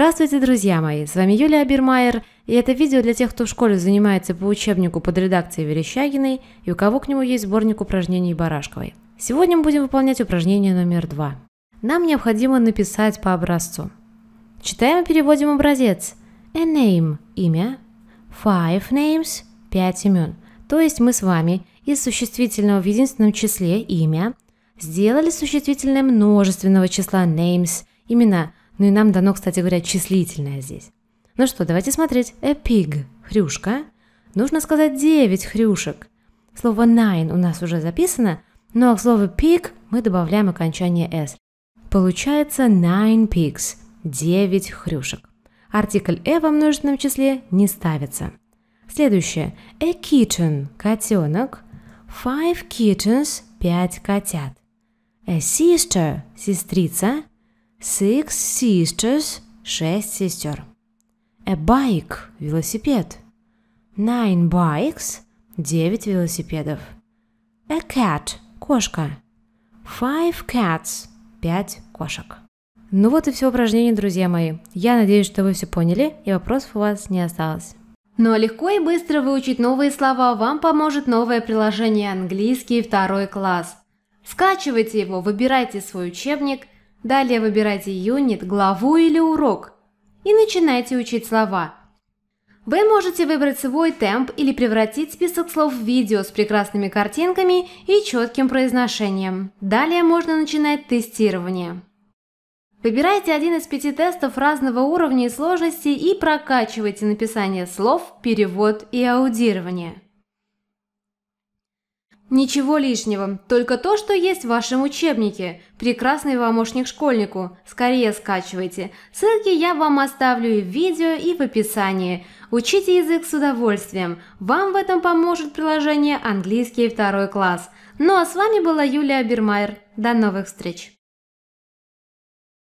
Здравствуйте, друзья мои! С вами Юлия Абермайер, и это видео для тех, кто в школе занимается по учебнику под редакцией Верещагиной и у кого к нему есть сборник упражнений Барашковой. Сегодня мы будем выполнять упражнение номер два. Нам необходимо написать по образцу. Читаем и переводим образец. A name – имя. Five names – пять имен. То есть мы с вами из существительного в единственном числе имя сделали существительное множественного числа names – имена – ну и нам дано, кстати говоря, числительное здесь. Ну что, давайте смотреть. A pig – хрюшка. Нужно сказать 9 хрюшек. Слово nine у нас уже записано, но к слову pig мы добавляем окончание s. Получается nine pigs – 9 хрюшек. Артикль e во множественном числе не ставится. Следующее. A kitten – котенок. Five kittens – 5 котят. A sister – сестрица. Six sisters – шесть сестер. A bike – велосипед. Nine bikes – девять велосипедов. A cat – кошка. Five cats – пять кошек. Ну вот и все упражнение, друзья мои. Я надеюсь, что вы все поняли и вопросов у вас не осталось. Ну а легко и быстро выучить новые слова вам поможет новое приложение «Английский второй класс». Скачивайте его, выбирайте свой учебник – Далее выбирайте юнит, главу или урок и начинайте учить слова. Вы можете выбрать свой темп или превратить список слов в видео с прекрасными картинками и четким произношением. Далее можно начинать тестирование. Выбирайте один из пяти тестов разного уровня и сложности и прокачивайте написание слов, перевод и аудирование. Ничего лишнего, только то, что есть в вашем учебнике. Прекрасный помощник школьнику. Скорее скачивайте. Ссылки я вам оставлю и в видео, и в описании. Учите язык с удовольствием. Вам в этом поможет приложение «Английский второй класс». Ну а с вами была Юлия Бермайер. До новых встреч!